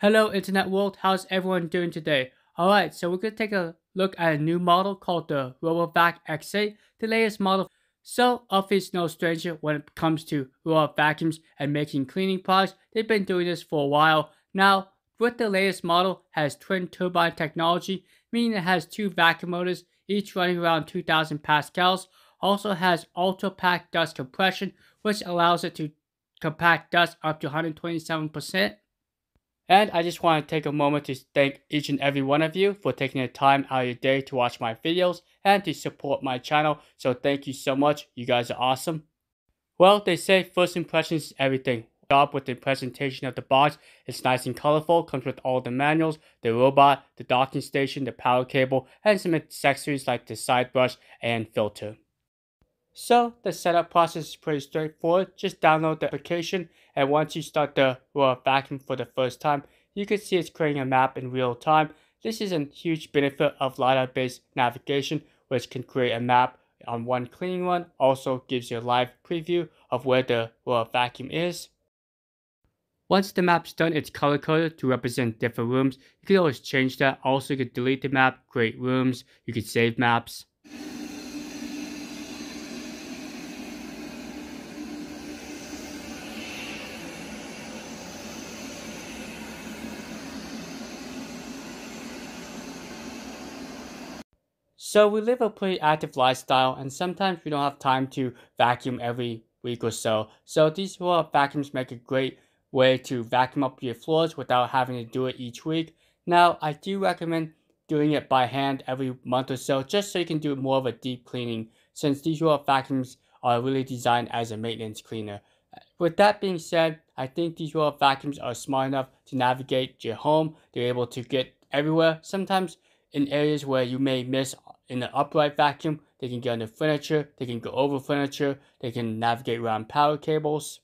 Hello internet world, how's everyone doing today? Alright, so we're going to take a look at a new model called the RoboVac X8, the latest model. So, Eufy's no stranger when it comes to robot vacuums and making cleaning products. They've been doing this for a while. Now, with the latest model, has twin turbine technology, meaning it has two vacuum motors, each running around 2000 pascals. Also has ultra packed dust compression, which allows it to compact dust up to 127%. And I just want to take a moment to thank each and every one of you for taking the time out of your day to watch my videos and to support my channel. So thank you so much. You guys are awesome. Well, they say first impressions is everything. Job with the presentation of the box. It's nice and colorful, comes with all the manuals, the robot, the docking station, the power cable, and some accessories like the side brush and filter. So the setup process is pretty straightforward. Just download the application and once you start the robot vacuum for the first time, you can see it's creating a map in real time. This is a huge benefit of LiDAR-based navigation, which can create a map on one cleaning run. Also gives you a live preview of where the robot vacuum is. Once the map's done, it's color coded to represent different rooms. You can always change that. Also, you can delete the map, create rooms, you can save maps. So we live a pretty active lifestyle and sometimes we don't have time to vacuum every week or so. So these roll vacuums make a great way to vacuum up your floors without having to do it each week. Now I do recommend doing it by hand every month or so just so you can do more of a deep cleaning since these roll vacuums are really designed as a maintenance cleaner. With that being said, I think these roll vacuums are smart enough to navigate your home. They're able to get everywhere. Sometimes in areas where you may miss in the upright vacuum, they can get under furniture, they can go over furniture, they can navigate around power cables.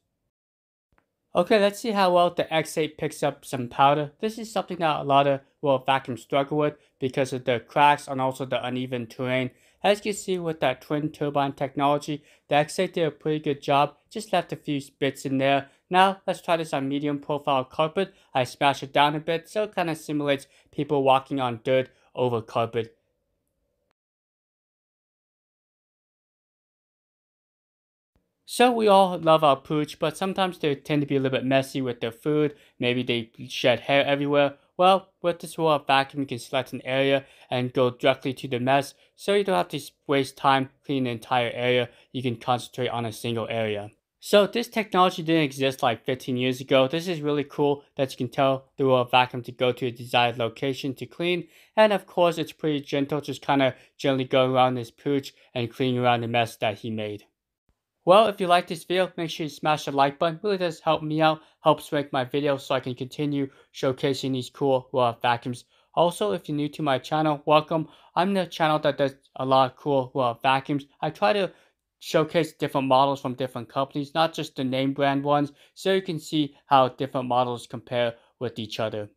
Okay, let's see how well the X8 picks up some powder. This is something that a lot of well vacuums struggle with because of the cracks and also the uneven terrain. As you see with that twin turbine technology, the X8 did a pretty good job, just left a few bits in there. Now, let's try this on medium profile carpet. I smash it down a bit so it kind of simulates people walking on dirt over carpet. So we all love our pooch, but sometimes they tend to be a little bit messy with their food. Maybe they shed hair everywhere. Well, with this robot vacuum, you can select an area and go directly to the mess, so you don't have to waste time cleaning the entire area. You can concentrate on a single area. So this technology didn't exist like 15 years ago. This is really cool that you can tell the robot vacuum to go to a desired location to clean. And of course, it's pretty gentle, just kind of gently going around this pooch and cleaning around the mess that he made. Well, if you like this video, make sure you smash the like button. It really does help me out, helps make my videos so I can continue showcasing these cool robot vacuums. Also, if you're new to my channel, welcome. I'm the channel that does a lot of cool robot vacuums. I try to showcase different models from different companies, not just the name brand ones, so you can see how different models compare with each other.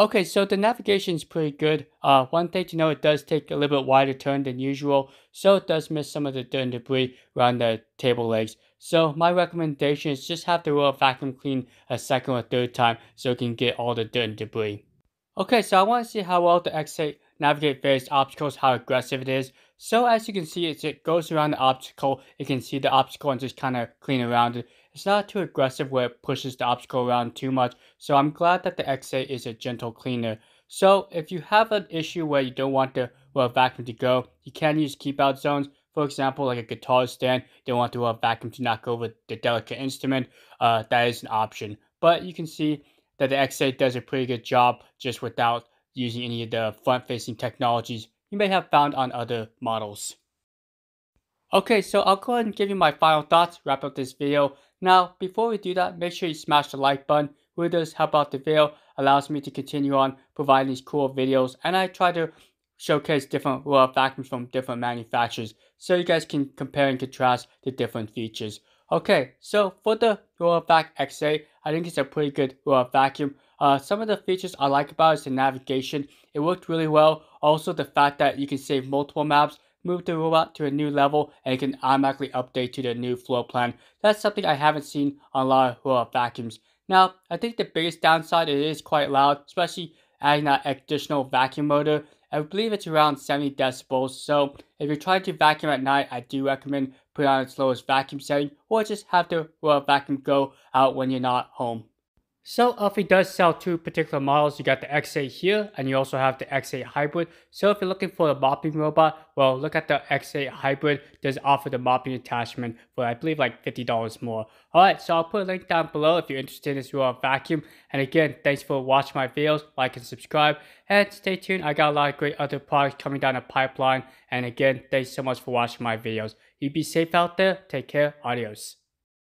Okay, so the navigation is pretty good. Uh, one thing to know, it does take a little bit wider turn than usual, so it does miss some of the dirt and debris around the table legs. So my recommendation is just have the robot vacuum clean a second or third time so it can get all the dirt and debris. Okay, so I want to see how well the X8 navigate various obstacles, how aggressive it is. So as you can see, as it goes around the obstacle, it can see the obstacle and just kind of clean around it. It's not too aggressive where it pushes the obstacle around too much, so I'm glad that the X8 is a gentle cleaner. So if you have an issue where you don't want the well, vacuum to go, you can use keep out zones. For example, like a guitar stand, don't want the well, vacuum to knock over the delicate instrument. Uh, that is an option. But you can see that the X8 does a pretty good job just without using any of the front-facing technologies you may have found on other models. Okay, so I'll go ahead and give you my final thoughts, wrap up this video. Now, before we do that, make sure you smash the like button. really does help out the video, allows me to continue on providing these cool videos, and I try to showcase different roll vacuums from different manufacturers so you guys can compare and contrast the different features. Okay, so for the Vac X8, I think it's a pretty good vacuum. Uh, some of the features I like about it is the navigation. It worked really well. Also, the fact that you can save multiple maps, move the robot to a new level, and it can automatically update to the new floor plan. That's something I haven't seen on a lot of robot vacuums. Now, I think the biggest downside, is it is quite loud, especially adding that additional vacuum motor. I believe it's around 70 decibels, so if you're trying to vacuum at night, I do recommend putting on its lowest vacuum setting, or just have the robot vacuum go out when you're not home. So Eufy does sell two particular models. You got the X8 here, and you also have the X8 Hybrid. So if you're looking for a mopping robot, well, look at the X8 Hybrid. Does offer the mopping attachment for, I believe, like $50 more. Alright, so I'll put a link down below if you're interested in this robot vacuum. And again, thanks for watching my videos. Like and subscribe. And stay tuned. I got a lot of great other products coming down the pipeline. And again, thanks so much for watching my videos. You be safe out there. Take care. Adios.